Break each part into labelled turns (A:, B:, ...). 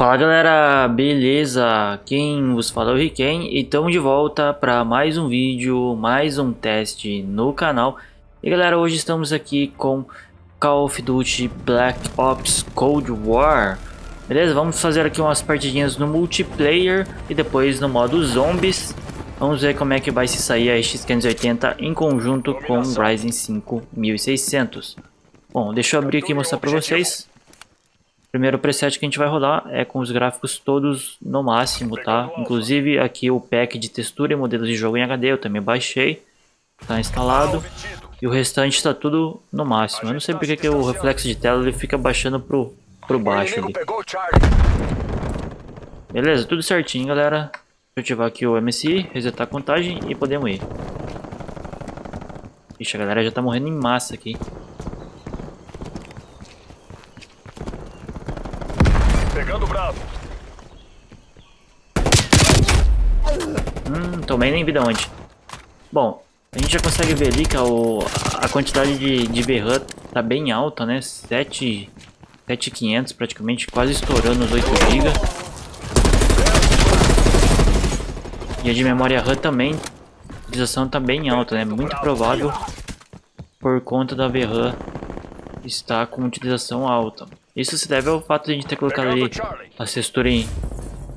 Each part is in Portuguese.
A: Fala galera, beleza? Quem vos fala é o Riken e estamos de volta para mais um vídeo, mais um teste no canal. E galera, hoje estamos aqui com Call of Duty Black Ops Cold War. Beleza? Vamos fazer aqui umas partidinhas no multiplayer e depois no modo zombies. Vamos ver como é que vai se sair a X580 em conjunto com o Ryzen 5 1600. Bom, deixa eu abrir aqui e mostrar para vocês. Primeiro preset que a gente vai rodar é com os gráficos todos no máximo, tá? Inclusive aqui o pack de textura e modelos de jogo em HD eu também baixei. Tá instalado. E o restante está tudo no máximo. Eu não sei porque que o reflexo de tela ele fica baixando pro, pro baixo ali. Beleza, tudo certinho galera. Deixa eu ativar aqui o MSI, resetar a contagem e podemos ir. Ixi, a galera já tá morrendo em massa aqui.
B: Pegando bravo.
A: Hum, tomei nem vida onde. Bom, a gente já consegue ver ali que a, a quantidade de, de VRAM tá bem alta, né? 7, 7500 praticamente, quase estourando os 8 GB. E a de memória RAM também, a utilização tá bem alta, né? Muito provável por conta da VRAM estar com utilização alta. Isso se deve ao fato de a gente ter colocado ali a textura em,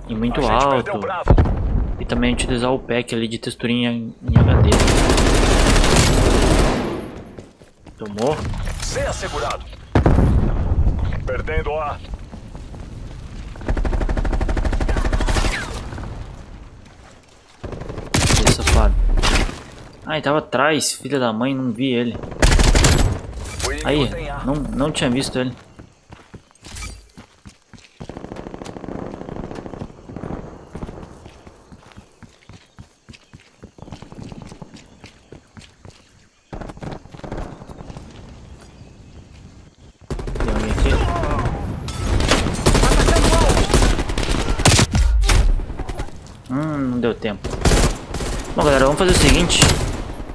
A: em muito alto e também utilizar o pack ali de texturinha em, em HD. Tomou?
B: C assegurado. Perdendo A.
A: Que safado. Ah, ele tava atrás, filha da mãe, não vi ele. Aí, não, não tinha visto ele. Tem alguém aqui? Hum, não deu tempo. Bom, galera, vamos fazer o seguinte.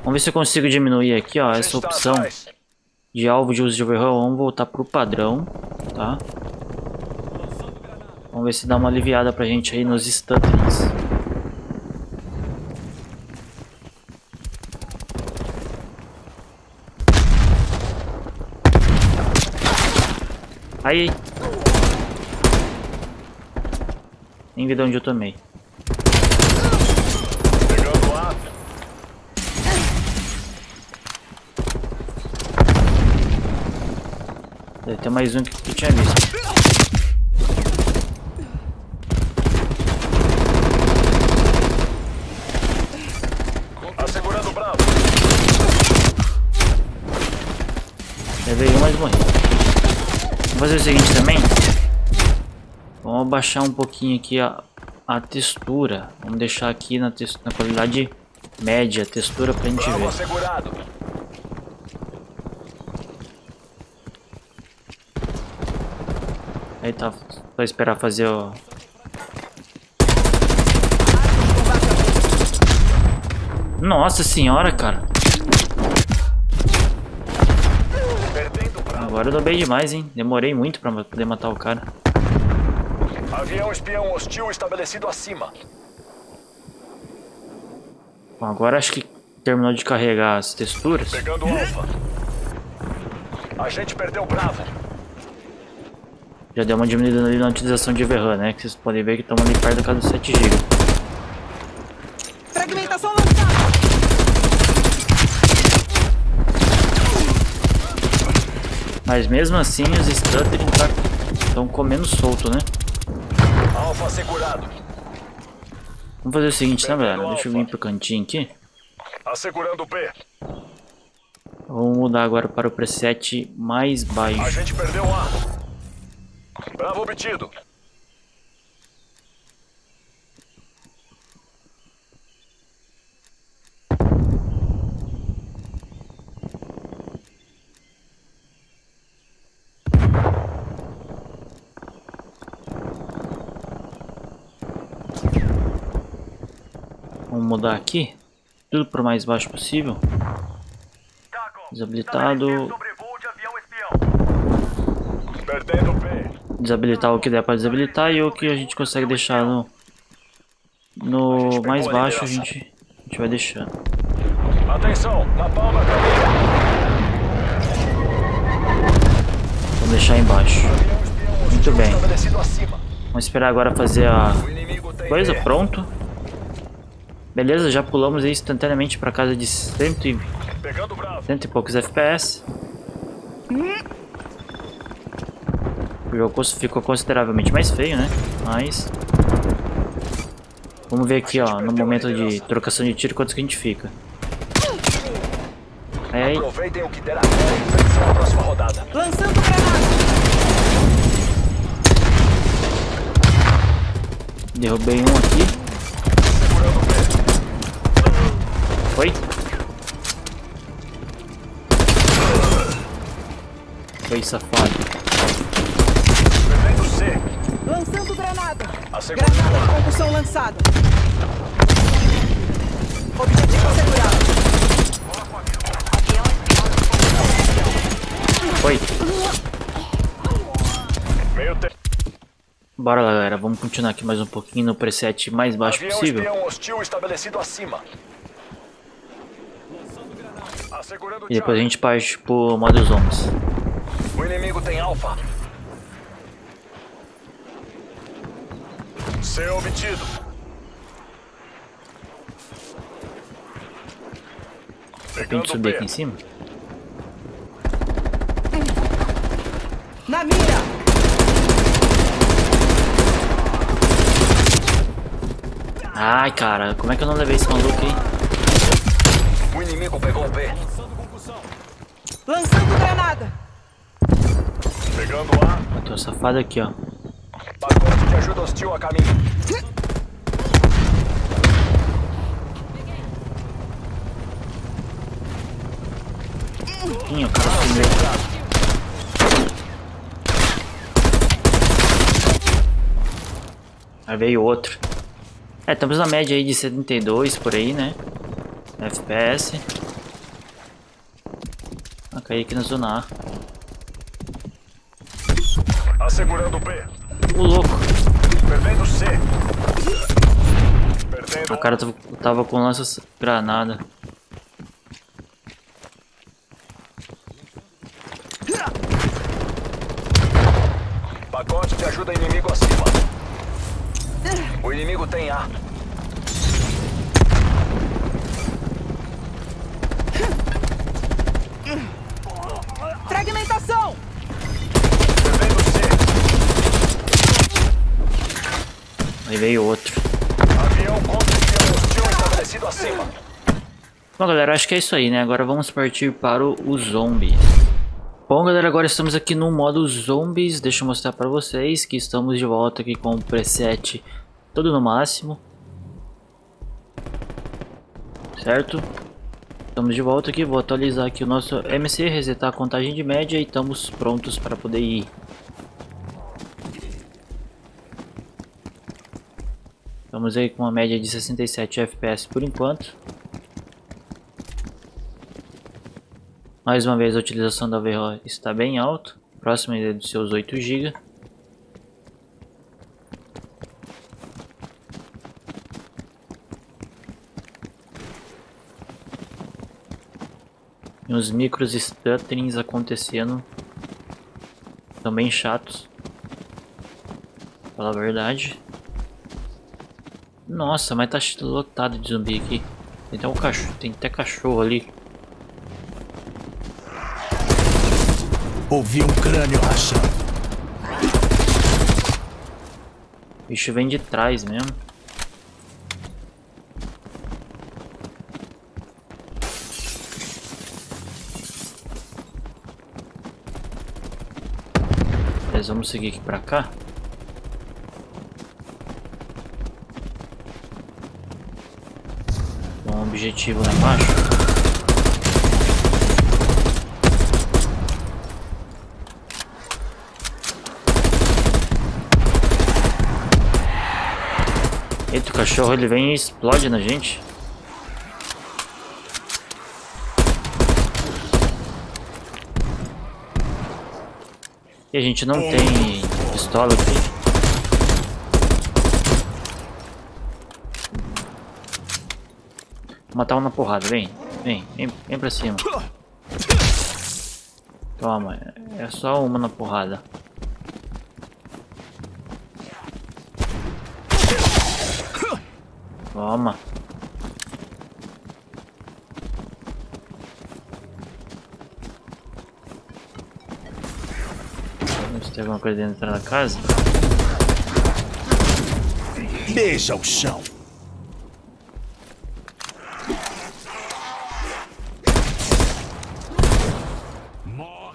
A: Vamos ver se eu consigo diminuir aqui, ó, essa opção de alvo de uso de overhaul. Vamos voltar pro padrão, tá? Vamos ver se dá uma aliviada pra gente aí nos stutters. Aí. Nem vi de onde eu tomei.
B: Pegando A.
A: Ter mais um que eu tinha visto.
B: Assegurando bravo.
A: Levei um, mas morri. Vamos fazer o seguinte também. Vamos abaixar um pouquinho aqui a, a textura. Vamos deixar aqui na, na qualidade média a textura pra gente ver. Aí tá, só esperar fazer o... Nossa senhora, cara. Agora eu dou bem demais, hein. Demorei muito pra poder matar o cara.
B: Avião espião hostil estabelecido acima.
A: Bom, agora acho que terminou de carregar as texturas.
B: Pegando alfa. A gente perdeu bravo.
A: Já deu uma diminuída ali na utilização de VRAM, né? Que vocês podem ver que estamos ali perto da casa dos 7 GB.
C: Fragmentação lançada!
A: Mas mesmo assim os stuttering estão comendo solto, né?
B: Alfa assegurado.
A: Vamos fazer o seguinte, né, galera? Deixa eu vir pro cantinho aqui.
B: Assegurando B.
A: Vamos mudar agora para o preset mais
B: A
A: baixo.
B: gente perdeu A. Bravo obtido.
A: Vamos mudar aqui. Tudo para o mais baixo possível. Desabilitado.
B: Perdendo.
A: Desabilitar o que der para desabilitar e o que a gente consegue deixar no, no mais baixo a gente, a gente vai deixando.
B: Atenção, na palma
A: Vamos deixar embaixo. Muito bem. Vamos esperar agora fazer a coisa. Pronto. Beleza, já pulamos instantaneamente para casa de cento e, cento e poucos FPS. O jogo ficou consideravelmente mais feio, né? Mas... Vamos ver aqui, ó, no momento de trocação de tiro, quantos que a gente fica. Aí,
B: Aproveitem o que der agora e vencem a próxima rodada.
C: Lançando granada.
A: derrubei um aqui. Foi? Foi safado.
C: Lançando granada. Granada de concussão lançada. Objetivo assegurado.
A: Foi.
B: Meio tempo.
A: Bora lá, galera. Vamos continuar aqui mais um pouquinho no preset mais baixo
B: Avião
A: possível.
B: espião hostil estabelecido acima.
A: E depois a gente parte pro modo zombies.
B: O inimigo tem alfa. C obtido.
A: Tem que
B: Pegando
A: subir
B: B.
A: aqui em cima.
C: Na mira.
A: Ai, cara. Como é que eu não levei esse maluco aí?
B: O inimigo pegou B.
C: Lançando granada.
B: Pegando A.
A: Matou o safado aqui, ó.
B: Pacote de ajuda hostil a caminho.
A: Ih, o cara sumiu. Aí veio outro. É, estamos na média aí de 72 por aí, né? FPS. Ah, caí aqui na zona A.
B: Assegurando B.
A: O louco.
B: Perdendo C. Perdendo
A: O cara tava, tava com lanças granada.
B: Pacote de ajuda inimigo acima. O inimigo tem A.
C: Fragmentação.
B: Perdendo C.
A: Aí veio outro.
B: Avião contra espião hostil estabelecido acima.
A: Bom, galera, acho que é isso aí, né? Agora vamos partir para o- os zombies. Bom, galera, agora estamos aqui no modo zombies. Deixa eu mostrar para vocês que estamos de volta aqui com o preset todo no máximo. Certo? Estamos de volta aqui, vou atualizar aqui o nosso MC, resetar a contagem de média e estamos prontos para poder ir. Estamos aí com uma média de 67 FPS por enquanto. Mais uma vez a utilização da VRO está bem alta, próxima ainda dos seus 8 GB. E uns micros stutterings acontecendo também chatos. Falar a verdade. Nossa, mas tá lotado de zumbi aqui. Tem até um cachorro, tem até cachorro ali.
D: Ouvi um crânio rachando.
A: O bicho vem de trás mesmo. Beleza, vamos seguir aqui pra cá. Tem um objetivo lá embaixo. Eita, o cachorro ele vem e explode na gente. E a gente não tem pistola aqui. Matar um na porrada, vem. Vem, vem, vem pra cima. Toma, é só uma na porrada. Toma. Se tem alguma coisa dentro da casa.
D: Beija o chão.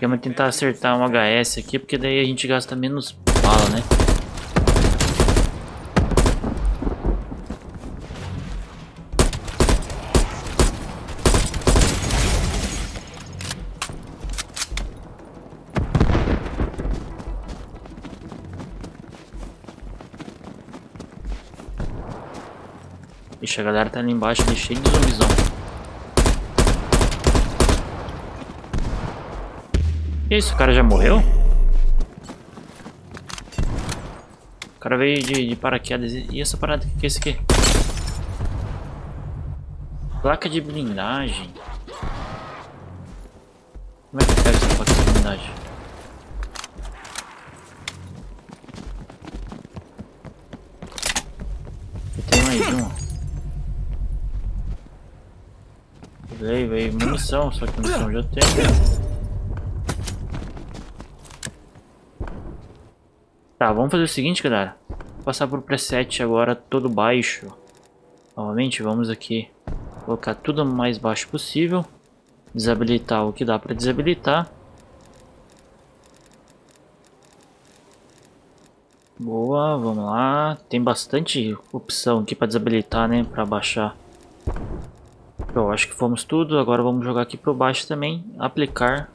A: Vamos tentar acertar um HS aqui, porque daí a gente gasta menos bala, né? Ixi, a galera tá ali embaixo, cheio de zumbizão. Que isso, o cara já morreu? O cara veio de, de paraquedas. E essa parada, o que é isso aqui? Placa de blindagem. Como é que pega essa placa de blindagem? Tem mais um. Veio, veio munição, só que munição já tem. Tá, vamos fazer o seguinte, galera. Vou passar por preset agora todo baixo. Novamente, vamos aqui colocar tudo mais baixo possível. Desabilitar o que dá para desabilitar. Boa, vamos lá. Tem bastante opção aqui para desabilitar, né? Para baixar. Eu acho que fomos tudo. Agora vamos jogar aqui para baixo também. Aplicar.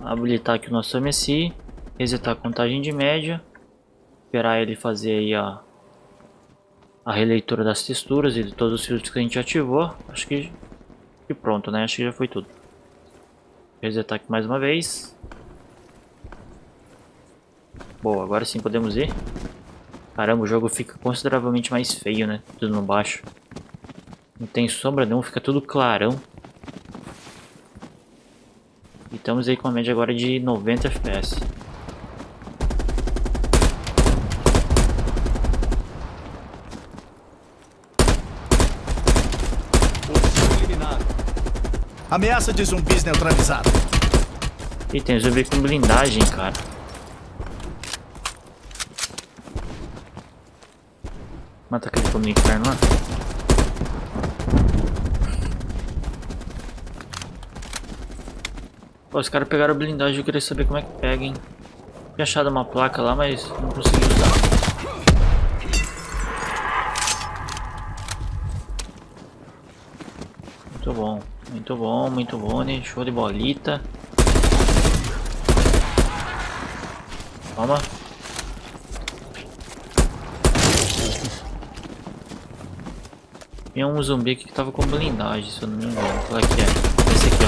A: Habilitar aqui o nosso MSI resetar a contagem de média, esperar ele fazer aí a, a releitura das texturas e de todos os filtros que a gente ativou. Acho que, que pronto, né? Acho que já foi tudo. Resetar aqui mais uma vez. Boa, agora sim podemos ir. Caramba, o jogo fica consideravelmente mais feio, né? Tudo no baixo. Não tem sombra não, fica tudo clarão. E estamos aí com a média agora de 90 FPS.
D: Ameaça de zumbis neutralizada.
A: E tem zumbi com blindagem, cara. Mata aquele inferno lá. Pô, os caras pegaram a blindagem, eu queria saber como é que pega, hein. Tinha achado uma placa lá, mas não consegui usar. Muito bom. Muito bom, muito bom, né? Show de bolita. Toma. Tinha um zumbi aqui que tava com blindagem, se eu não me engano. Qual é que é? Esse aqui,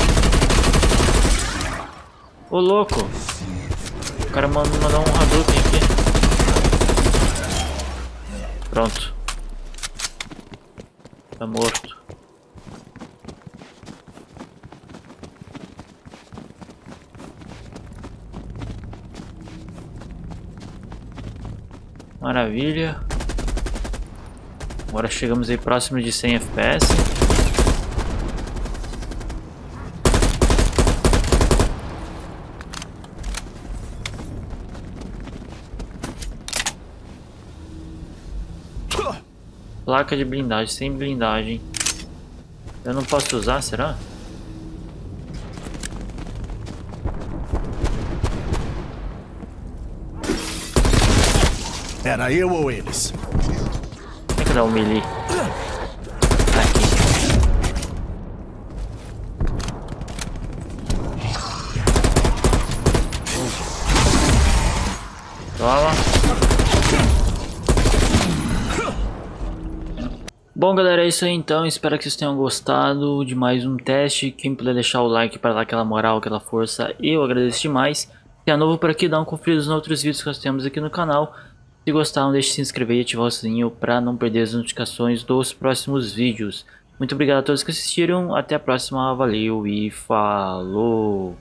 A: ó. Ô, louco! O cara mandou mandar um Hadouken aqui. Pronto. Tá morto. Maravilha. Agora chegamos aí próximo de 100 FPS. Placa de blindagem, sem blindagem. Eu não posso usar, será?
D: Era eu ou eles?
A: Tem que dar um melee. Toma. Bom galera, é isso aí então, espero que vocês tenham gostado de mais um teste, quem puder deixar o like para dar aquela moral, aquela força, eu agradeço demais. Se é novo por aqui, dá um conferida nos outros vídeos que nós temos aqui no canal. Se gostaram, deixe de se inscrever e ativar o sininho para não perder as notificações dos próximos vídeos. Muito obrigado a todos que assistiram, até a próxima, valeu e falou!